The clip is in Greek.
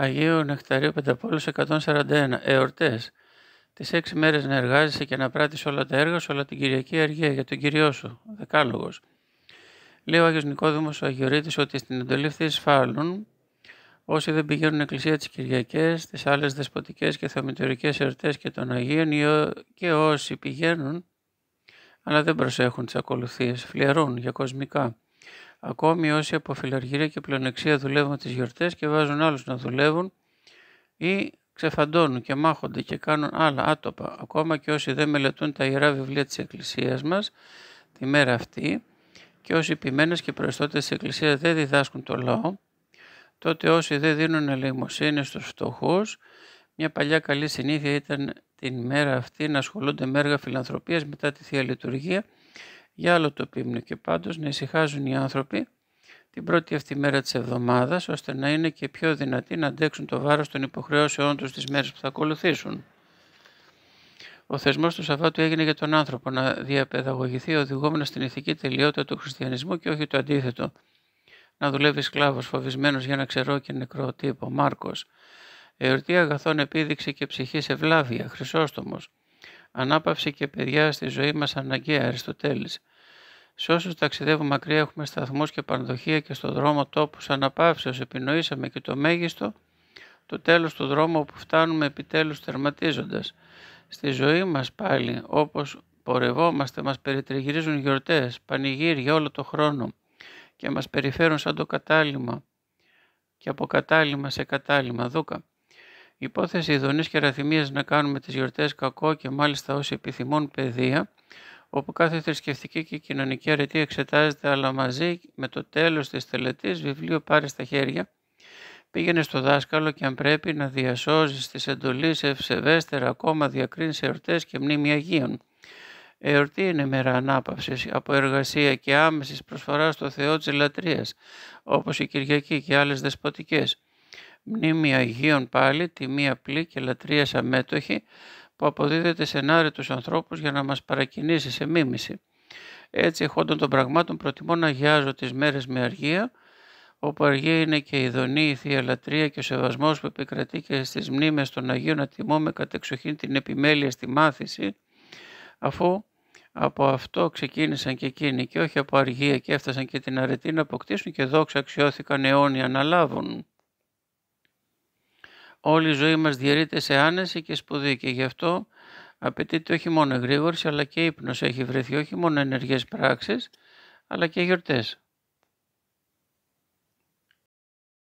Αγίου Νεκταρίου Πενταπόλους 141. Εορτές. Τις έξι μέρες να εργάζεσαι και να πράττεις όλα τα έργα σου, αλλά την Κυριακή αργία για τον Κυριό σου. Δεκάλογος. Λέει ο Άγιος Νικόδημος ο Αγιορείτης ότι στην εντολή αυτή σφάλουν όσοι δεν πηγαίνουν εκκλησία τις Κυριακές, τις άλλες δεσποτικές και θεομητορικέ εορτές και των Αγίων και όσοι πηγαίνουν αλλά δεν προσέχουν τις ακολουθίες, φλιαρούν για κοσμικά. Ακόμη όσοι από φιλαργυρία και πλεονεξία δουλεύουν τις γιορτές και βάζουν άλλους να δουλεύουν ή ξεφαντώνουν και μάχονται και κάνουν άλλα άτοπα, ακόμα και όσοι δεν μελετούν τα ιερά βιβλία της Εκκλησίας μας τη μέρα αυτή και όσοι ποιμένες και προεστώτες της Εκκλησίας δεν διδάσκουν το λαό, τότε όσοι δεν δίνουν ελεημοσύνη στους φτωχούς, μια παλιά καλή συνήθεια ήταν την μέρα αυτή να ασχολούνται με έργα φιλανθρωπίας μετά τη Θεία Λειτουργία για άλλο το πίμνιο και πάντως να ησυχάζουν οι άνθρωποι την πρώτη αυτή μέρα της εβδομάδας, ώστε να είναι και πιο δυνατοί να αντέξουν το βάρος των υποχρεώσεών τους τις μέρες που θα ακολουθήσουν. Ο θεσμός του Σαββάτου έγινε για τον άνθρωπο να διαπαιδαγωγηθεί οδηγόμενος στην ηθική τελειότητα του χριστιανισμού και όχι το αντίθετο. Να δουλεύει σκλάβος, φοβισμένος για ένα ξερό και νεκρό τύπο. Μάρκος. Εορτή αγαθών επίδειξη και ψυχής ευλάβεια. Χρυσόστομος. Ανάπαυση και παιδιά στη ζωή μας αναγκαία. Αριστοτέλης. Σε όσους ταξιδεύουν μακριά έχουμε σταθμούς και πανδοχεία και στο δρόμο τόπους αναπαύσεως επινοήσαμε και το μέγιστο το τέλος του δρόμου όπου φτάνουμε επιτέλους τερματίζοντας. Στη ζωή μας πάλι όπως πορευόμαστε μας περιτριγυρίζουν γιορτές, πανηγύρια όλο το χρόνο και μας περιφέρουν σαν το κατάλημα και από κατάλημα σε κατάλημα δούκα. Η υπόθεση ειδονής και ραθυμίας να κάνουμε τις γιορτές κακό και μάλιστα όσοι επιθυμούν παιδεία όπου κάθε θρησκευτική και κοινωνική αρετή εξετάζεται, αλλά μαζί με το τέλος της τελετής βιβλίο πάρει στα χέρια, πήγαινε στο δάσκαλο και αν πρέπει να διασώζεις τις εντολής ευσεβέστερα ακόμα διακρίνεις εορτές και μνήμη Αγίων. Εορτή είναι μέρα ανάπαυσης από εργασία και άμεσης προσφοράς στο Θεό της λατρείας, όπως η Κυριακή και άλλες δεσποτικές. Μνήμη Αγίων πάλι, τιμή απλή και λατρείας αμέτωχη, που αποδίδεται σε τους ανθρώπους για να μας παρακινήσει σε μίμηση. Έτσι, εχόντων των πραγμάτων, προτιμώ να αγιάζω τις μέρες με αργία, όπου αργία είναι και η δονή, η Θεία Λατρεία και ο σεβασμός που επικρατεί και στις μνήμες των Αγίων να τιμούμε κατεξοχήν την επιμέλεια στη μάθηση, αφού από αυτό ξεκίνησαν και εκείνοι και όχι από αργία και έφτασαν και την αρετή να αποκτήσουν και δόξα αξιώθηκαν αιώνια να λάβουν. Όλη η ζωή μας διαιρείται σε άνεση και σπουδή και γι' αυτό απαιτείται όχι μόνο εγρήγορση αλλά και ύπνος έχει βρεθεί όχι μόνο ενεργές πράξεις αλλά και γιορτές.